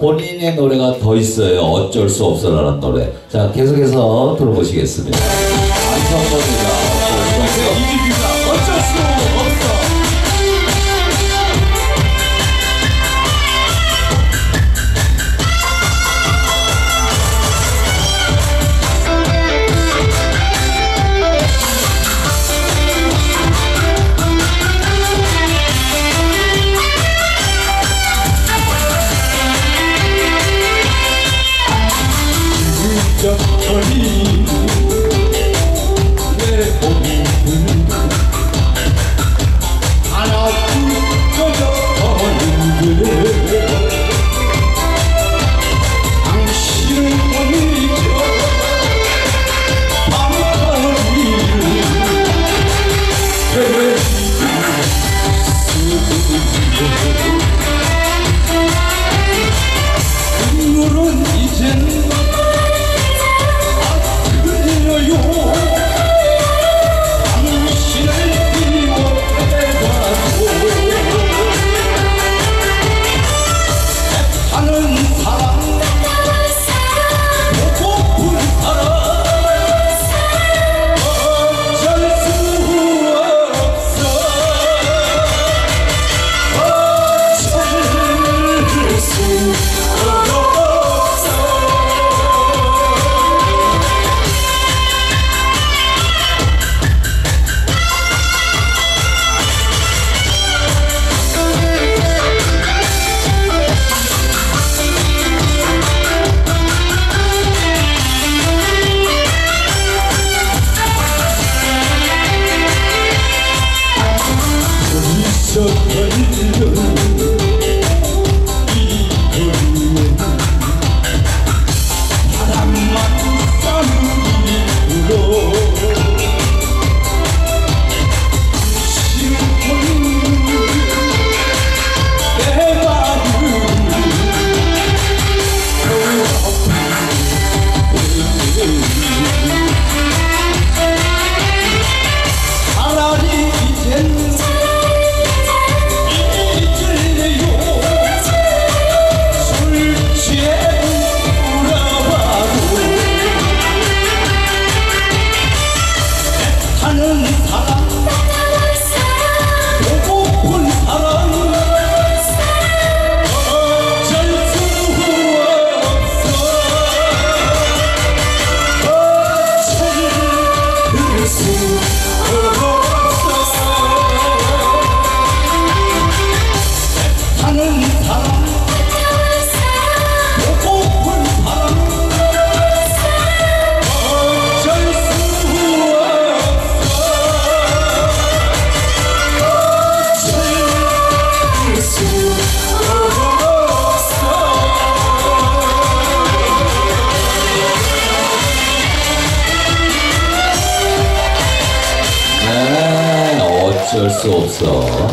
본인의 노래가 더 있어요. 어쩔 수 없어라는 노래. 자, 계속해서 들어보시겠습니다. just for me. took 어쩔 수 없어.